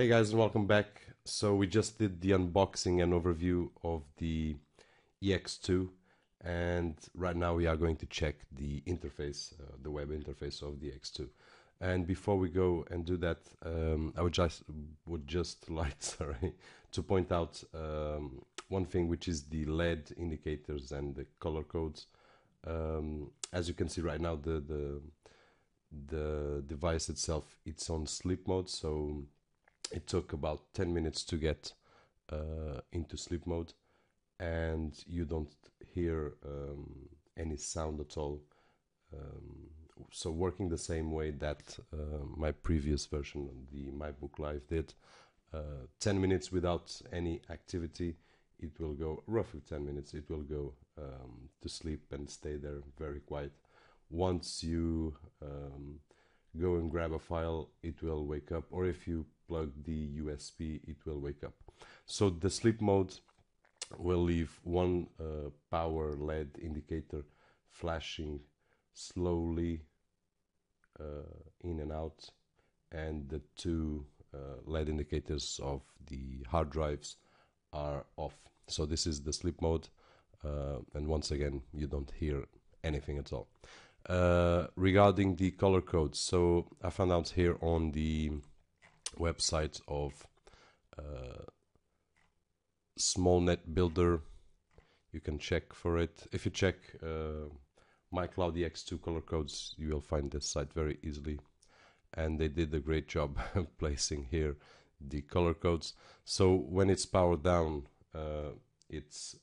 Hey guys, and welcome back. So we just did the unboxing and overview of the EX2, and right now we are going to check the interface, uh, the web interface of the EX2. And before we go and do that, um, I would just would just like sorry to point out um, one thing, which is the LED indicators and the color codes. Um, as you can see right now, the the the device itself it's on sleep mode, so it took about 10 minutes to get uh, into sleep mode, and you don't hear um, any sound at all. Um, so working the same way that uh, my previous version, of the MyBook Live, did. Uh, 10 minutes without any activity, it will go roughly 10 minutes. It will go um, to sleep and stay there very quiet. Once you um, go and grab a file, it will wake up, or if you plug the USB, it will wake up. So the sleep mode will leave one uh, power LED indicator flashing slowly uh, in and out, and the two uh, LED indicators of the hard drives are off. So this is the sleep mode, uh, and once again, you don't hear anything at all. Uh, regarding the color codes, so I found out here on the website of uh, SmallNet Builder, you can check for it. If you check uh, MyCloud EX2 color codes, you will find this site very easily. And they did a great job placing here the color codes. So when it's powered down, uh, it's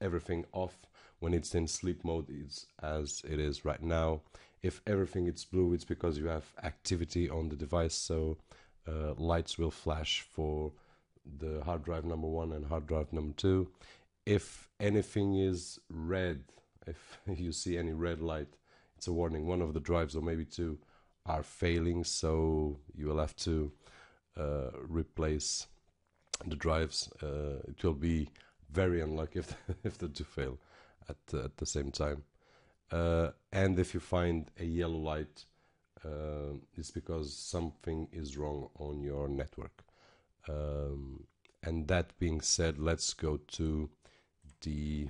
everything off when it's in sleep mode it's as it is right now. If everything is blue it's because you have activity on the device so uh, lights will flash for the hard drive number one and hard drive number two. If anything is red if you see any red light it's a warning. One of the drives or maybe two are failing so you will have to uh, replace the drives. Uh, it will be very unlucky if if the two fail at at the same time. Uh, and if you find a yellow light, uh, it's because something is wrong on your network. Um, and that being said, let's go to the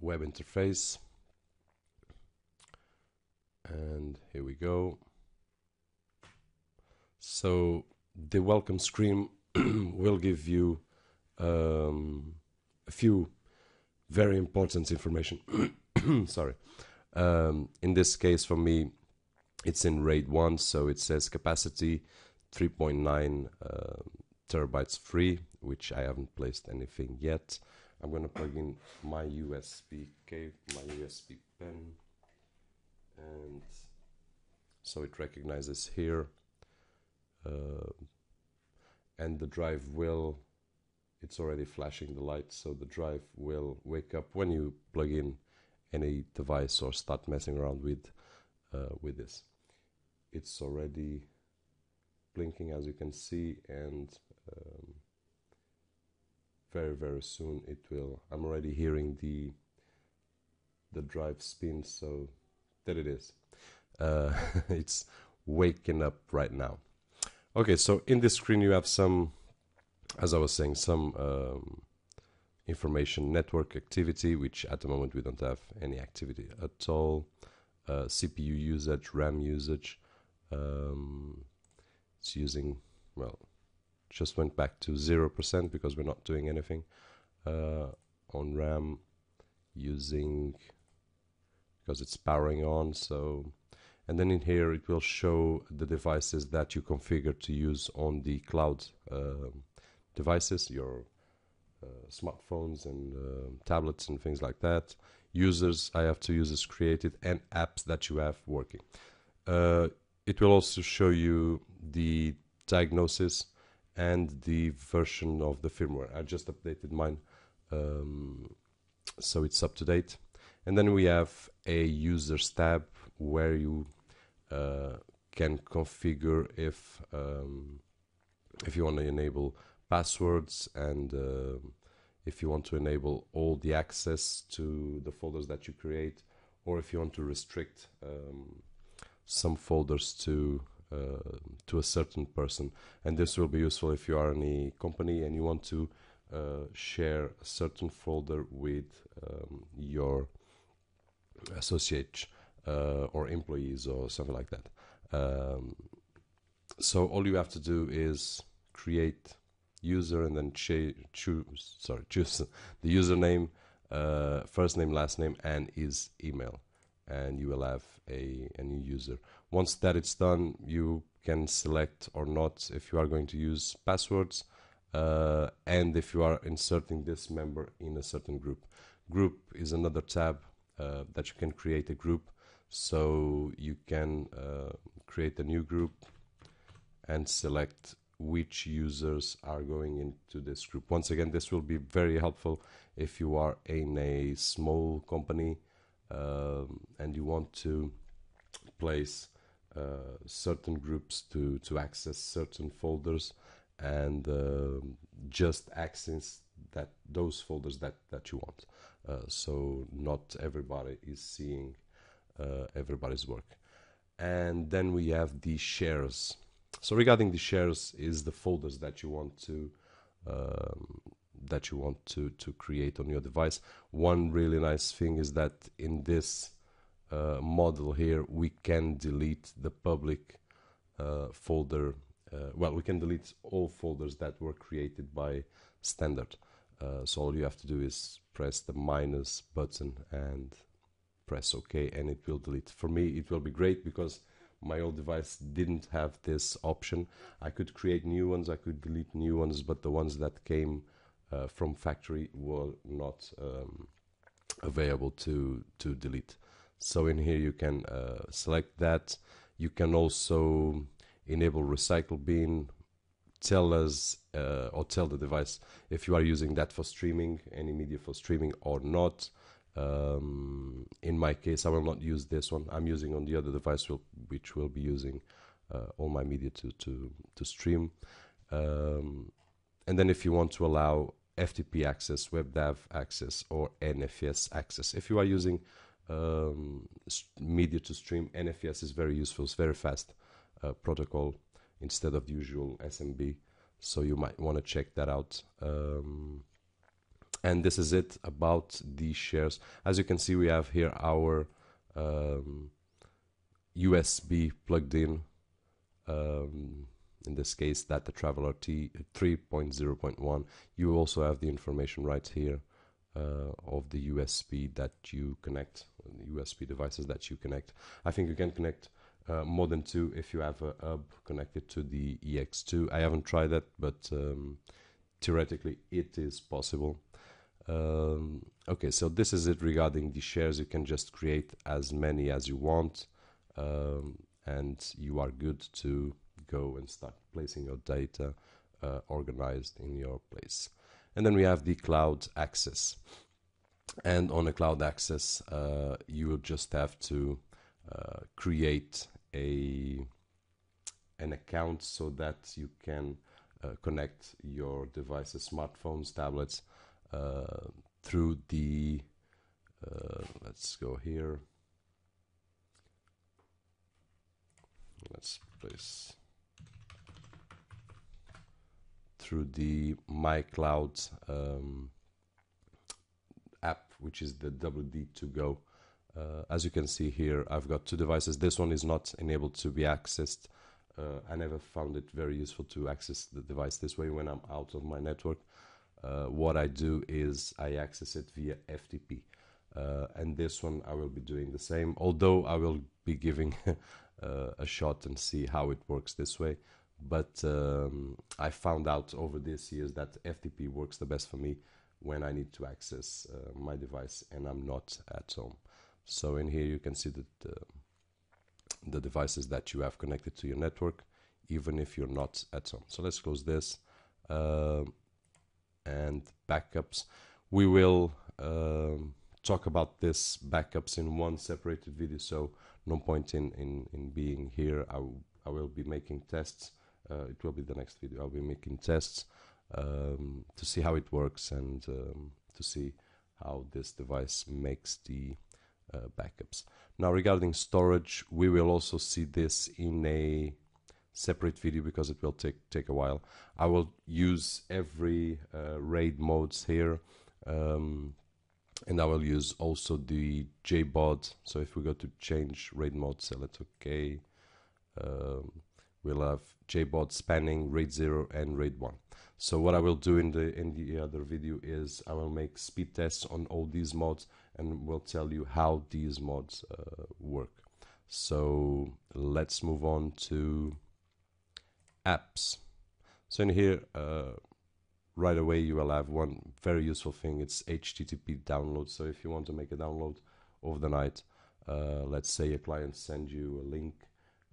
web interface. And here we go. So the welcome screen will give you um, a few very important information. Sorry. Um, in this case, for me, it's in RAID 1, so it says capacity 3.9 uh, terabytes free, which I haven't placed anything yet. I'm going to plug in my USB cable, my USB pen, and so it recognizes here uh, and the drive will it's already flashing the light so the drive will wake up when you plug in any device or start messing around with uh, with this. It's already blinking as you can see and um, very very soon it will I'm already hearing the the drive spin so there it is. Uh, it's waking up right now. Okay, so in this screen you have some, as I was saying, some um, information network activity, which at the moment we don't have any activity at all. Uh, CPU usage, RAM usage. Um, it's using, well, just went back to 0% because we're not doing anything. Uh, on RAM using, because it's powering on, so and then in here it will show the devices that you configure to use on the cloud uh, devices, your uh, smartphones and uh, tablets and things like that. Users, I have two users created, and apps that you have working. Uh, it will also show you the diagnosis and the version of the firmware. I just updated mine, um, so it's up to date. And then we have a users tab where you uh, can configure if um, if you want to enable passwords and uh, if you want to enable all the access to the folders that you create or if you want to restrict um, some folders to uh, to a certain person. And this will be useful if you are any company and you want to uh, share a certain folder with um, your associate uh, or employees or something like that. Um, so all you have to do is create user and then choose sorry choose the username uh, first name last name and his email. And you will have a, a new user. Once that it's done you can select or not if you are going to use passwords uh, and if you are inserting this member in a certain group. Group is another tab uh, that you can create a group. So you can uh, create a new group and select which users are going into this group. Once again, this will be very helpful if you are in a small company um, and you want to place uh, certain groups to, to access certain folders and uh, just access that those folders that, that you want. Uh, so not everybody is seeing uh, everybody's work. And then we have the shares so regarding the shares is the folders that you want to um, that you want to to create on your device. One really nice thing is that in this uh, model here we can delete the public uh, folder. Uh, well, we can delete all folders that were created by standard. Uh, so all you have to do is press the minus button and press OK, and it will delete. For me, it will be great because my old device didn't have this option. I could create new ones, I could delete new ones, but the ones that came uh, from factory were not um, available to to delete. So in here you can uh, select that. You can also enable recycle bin. Tell us uh, or tell the device if you are using that for streaming, any media for streaming or not. Um, in my case, I will not use this one. I'm using on the other device, which will be using uh, all my media to to to stream. Um, and then, if you want to allow FTP access, WebDAV access, or NFS access, if you are using um, media to stream, NFS is very useful. It's very fast uh, protocol instead of the usual SMB. So you might want to check that out. Um, and this is it about the shares. As you can see we have here our um, USB plugged in um, in this case Data Traveler T 3.0.1 you also have the information right here uh, of the USB that you connect USB devices that you connect. I think you can connect uh, more than two if you have a hub connected to the EX2 I haven't tried that but um, theoretically it is possible um, okay, so this is it regarding the shares. You can just create as many as you want, um, and you are good to go and start placing your data uh, organized in your place. And then we have the cloud access. And on a cloud access, uh, you will just have to uh, create a an account so that you can uh, connect your devices, smartphones, tablets, through the uh, let's go here let's place through the MyCloud um, app, which is the WD2Go. Uh, as you can see here, I've got two devices. This one is not enabled to be accessed. Uh, I never found it very useful to access the device this way when I'm out of my network. Uh, what I do is I access it via FTP. Uh, and this one I will be doing the same, although I will be giving uh, a shot and see how it works this way. But um, I found out over these years that FTP works the best for me when I need to access uh, my device and I'm not at home. So in here you can see that the, the devices that you have connected to your network, even if you're not at home. So let's close this. Uh, and backups. We will um, talk about this backups in one separated video, so no point in, in, in being here. I, I will be making tests. Uh, it will be the next video. I'll be making tests um, to see how it works and um, to see how this device makes the uh, backups. Now regarding storage, we will also see this in a separate video because it will take take a while. I will use every uh, RAID modes here um, and I will use also the JBOD. So if we go to change RAID mode, select OK. Um, we'll have JBOD spanning RAID 0 and RAID 1. So what I will do in the in the other video is I will make speed tests on all these mods and will tell you how these mods uh, work. So let's move on to apps. So in here, uh, right away you will have one very useful thing. It's HTTP download. So if you want to make a download over the night, uh, let's say a client sends you a link,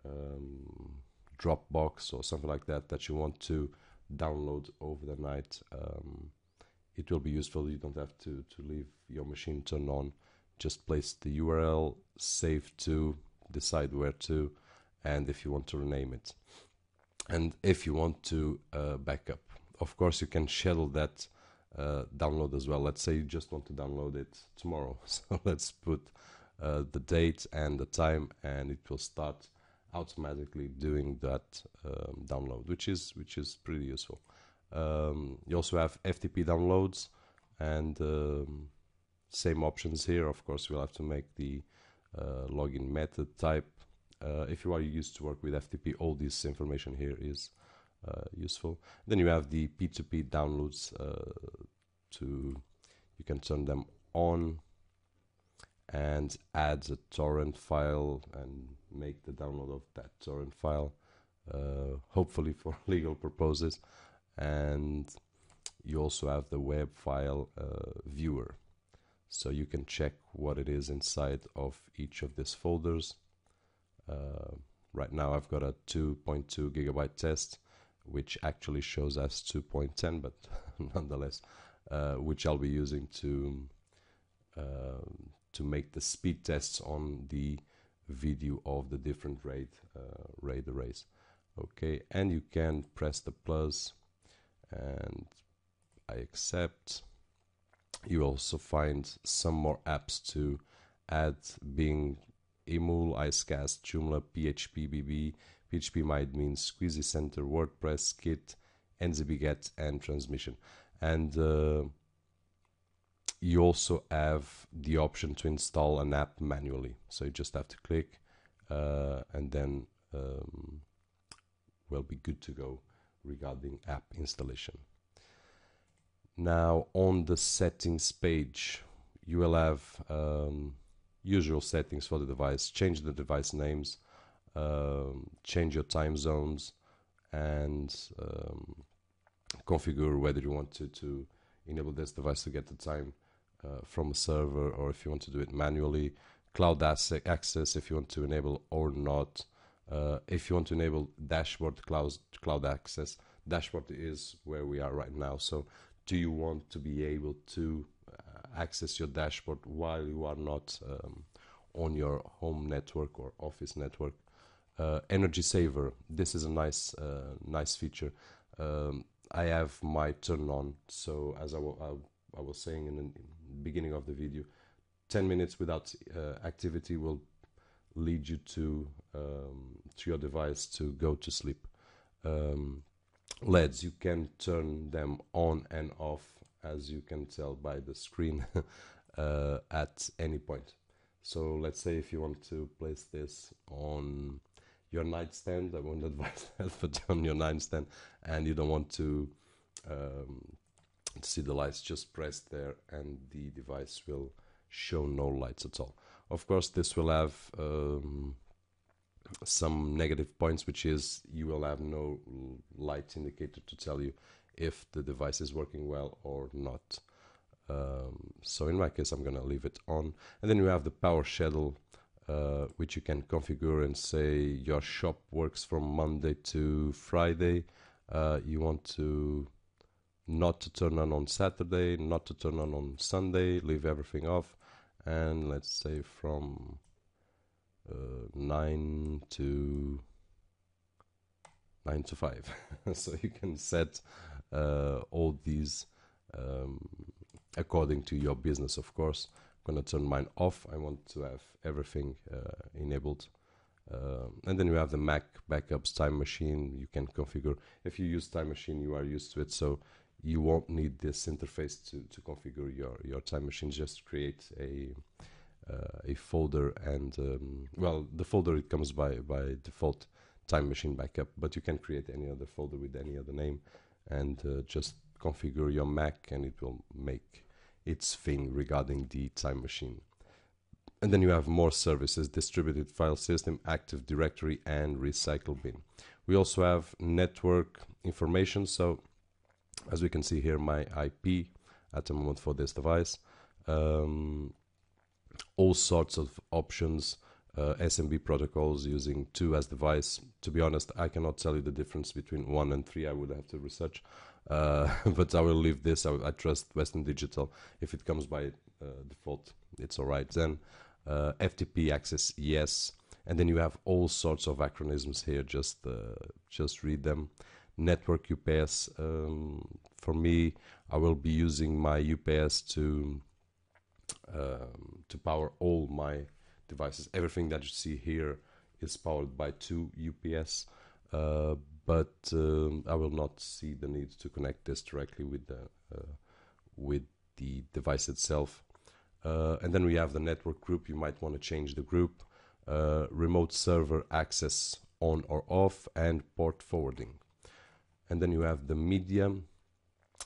um, Dropbox or something like that, that you want to download over the night. Um, it will be useful. You don't have to, to leave your machine turned on. Just place the URL, save to, decide where to, and if you want to rename it. And if you want to uh, backup, of course, you can schedule that uh, download as well. Let's say you just want to download it tomorrow. So let's put uh, the date and the time, and it will start automatically doing that um, download, which is which is pretty useful. Um, you also have FTP downloads and um, same options here. Of course, we'll have to make the uh, login method type. Uh, if you are used to work with FTP, all this information here is uh, useful. Then you have the P2P downloads uh, to you can turn them on and add a torrent file and make the download of that torrent file, uh, hopefully for legal purposes. And you also have the web file uh, viewer. So you can check what it is inside of each of these folders. Uh, right now I've got a 2.2 gigabyte test, which actually shows as 2.10, but nonetheless, uh, which I'll be using to um, to make the speed tests on the video of the different RAID uh, RAID arrays. Okay, and you can press the plus and I accept. You also find some more apps to add being Emule, Icecast, Joomla, PHP, BB, PHP MyAdmin, SqueezeCenter, WordPress, Kit, NZBGet, and Transmission. And uh, you also have the option to install an app manually. So you just have to click uh, and then um, we'll be good to go regarding app installation. Now on the settings page, you will have um, usual settings for the device. Change the device names, um, change your time zones, and um, configure whether you want to, to enable this device to get the time uh, from a server or if you want to do it manually. Cloud access if you want to enable or not. Uh, if you want to enable dashboard cloud, cloud access, dashboard is where we are right now. So do you want to be able to access your dashboard while you are not um, on your home network or office network? Uh, energy saver. This is a nice, uh, nice feature. Um, I have my turn on. So as I, was saying in the beginning of the video, 10 minutes without uh, activity will lead you to um, to your device to go to sleep. Um, LEDs, you can turn them on and off as you can tell by the screen uh, at any point. So let's say if you want to place this on your nightstand, I won't advise that, but on your nightstand, and you don't want to, um, see the lights, just press there and the device will show no lights at all. Of course, this will have um, some negative points, which is you will have no light indicator to tell you if the device is working well or not. Um, so in my case, I'm going to leave it on. And then you have the power schedule, uh, which you can configure and say your shop works from Monday to Friday. Uh, you want to not to turn on on Saturday, not to turn on on Sunday, leave everything off. And let's say from uh, 9 to 9 to 5 so you can set all these um, according to your business of course I'm gonna turn mine off. I want to have everything uh, enabled. Uh, and then you have the Mac backups time machine. You can configure. If you use time machine, you are used to it, so you won't need this interface to, to configure your, your time machine. Just create a uh, a folder and um, well, the folder it comes by by default time machine backup, but you can create any other folder with any other name and uh, just configure your Mac and it will make its thing regarding the time machine. And then you have more services, distributed file system, Active Directory, and Recycle Bin. We also have network information. So as we can see here, my IP at the moment for this device, um, all sorts of options, uh, SMB protocols using 2 as device. To be honest, I cannot tell you the difference between 1 and 3. I would have to research. Uh, but I will leave this. I, I, trust Western Digital. If it comes by uh, default, it's all right. Then uh, FTP access, yes. And then you have all sorts of acronyms here. Just uh, just read them. Network UPS. Um, for me, I will be using my UPS to um, to power all my devices. Everything that you see here is powered by two UPS, uh, but um, I will not see the need to connect this directly with the uh, with the device itself. Uh, and then we have the network group. You might want to change the group, uh, remote server access on or off, and port forwarding. And then you have the media,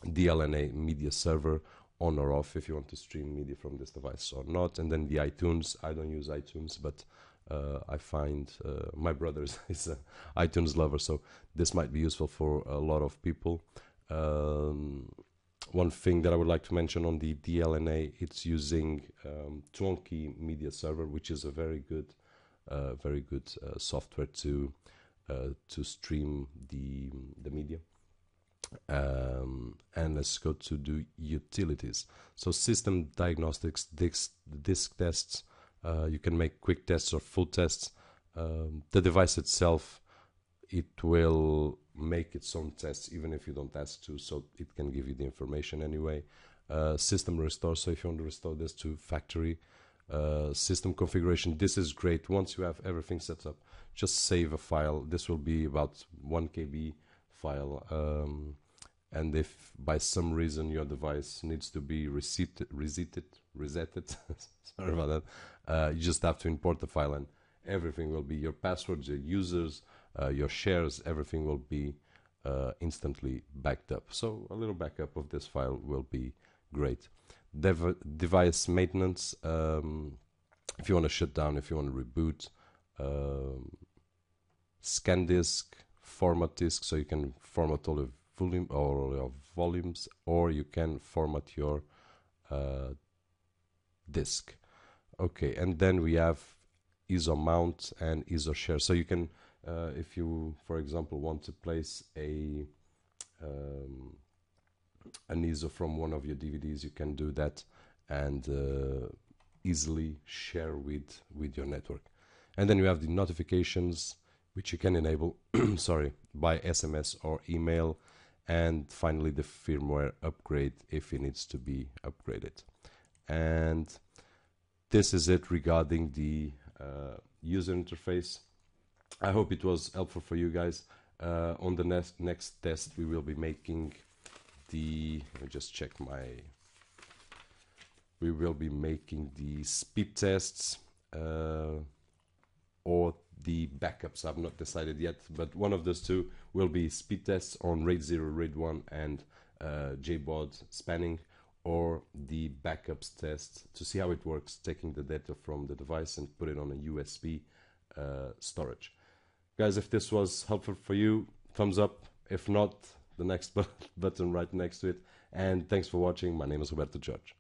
DLNA media server on or off if you want to stream media from this device or not. And then the iTunes. I don't use iTunes, but uh, I find uh, my brother is an iTunes lover, so this might be useful for a lot of people. Um, one thing that I would like to mention on the DLNA, it's using um, Twonky Media Server, which is a very good, uh, very good uh, software to uh, to stream the the media. Um, and let's go to do utilities. So system diagnostics, disk, disk tests. Uh, you can make quick tests or full tests. Um, the device itself, it will make its own tests even if you don't ask to, so it can give you the information anyway. Uh, system restore, so if you want to restore this to factory, uh, system configuration, this is great. Once you have everything set up, just save a file. This will be about 1 KB file. Um, and if by some reason your device needs to be reseated, reseated, resetted, sorry about that, uh, you just have to import the file and everything will be your passwords, your users, uh, your shares, everything will be uh, instantly backed up. So a little backup of this file will be great. Dev device maintenance, um, if you want to shut down, if you want to reboot, um, scan disk, format disk, so you can format all of volume or your volumes, or you can format your uh, disk. Okay, and then we have ISO mount and ISO share. So you can, uh, if you, for example, want to place a um, an ISO from one of your DVDs, you can do that and uh, easily share with with your network. And then you have the notifications, which you can enable, sorry, by SMS or email. And finally, the firmware upgrade if it needs to be upgraded. And this is it regarding the uh, user interface. I hope it was helpful for you guys. Uh, on the next next test, we will be making the. Let me just check my. We will be making the speed tests uh, or the backups. I've not decided yet, but one of those two will be speed tests on RAID 0, RAID 1, and uh, JBOD spanning or the backups test to see how it works, taking the data from the device and put it on a USB uh, storage. Guys, if this was helpful for you, thumbs up. If not, the next button right next to it. And thanks for watching. My name is Roberto Jorge.